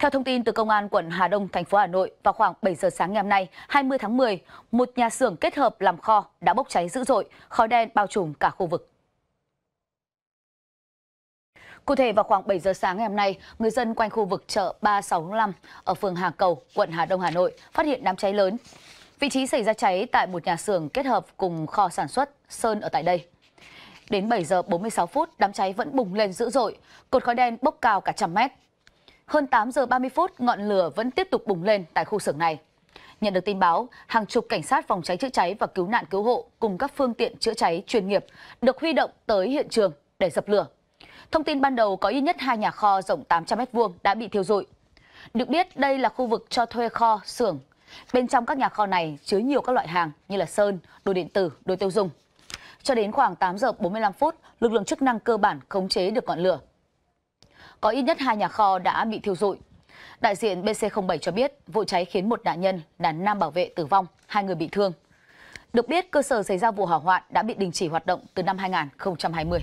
Theo thông tin từ Công an quận Hà Đông, thành phố Hà Nội, vào khoảng 7 giờ sáng ngày hôm nay, 20 tháng 10, một nhà xưởng kết hợp làm kho đã bốc cháy dữ dội, khói đen bao trùm cả khu vực. Cụ thể vào khoảng 7 giờ sáng ngày hôm nay, người dân quanh khu vực chợ 365 ở phường Hà Cầu, quận Hà Đông, Hà Nội phát hiện đám cháy lớn. Vị trí xảy ra cháy tại một nhà xưởng kết hợp cùng kho sản xuất sơn ở tại đây. Đến 7 giờ 46 phút, đám cháy vẫn bùng lên dữ dội, cột khói đen bốc cao cả trăm mét. Hơn 8 giờ 30 phút, ngọn lửa vẫn tiếp tục bùng lên tại khu xưởng này. Nhận được tin báo, hàng chục cảnh sát phòng cháy chữa cháy và cứu nạn cứu hộ cùng các phương tiện chữa cháy chuyên nghiệp được huy động tới hiện trường để dập lửa. Thông tin ban đầu có ít nhất hai nhà kho rộng 800 m2 đã bị thiêu rụi. Được biết đây là khu vực cho thuê kho, xưởng. Bên trong các nhà kho này chứa nhiều các loại hàng như là sơn, đồ điện tử, đồ tiêu dùng. Cho đến khoảng 8 giờ 45 phút, lực lượng chức năng cơ bản khống chế được ngọn lửa. Có ít nhất hai nhà kho đã bị thiêu rụi. Đại diện BC07 cho biết vụ cháy khiến một nạn nhân là nam bảo vệ tử vong, hai người bị thương. Được biết cơ sở xảy ra vụ hỏa hoạn đã bị đình chỉ hoạt động từ năm 2020.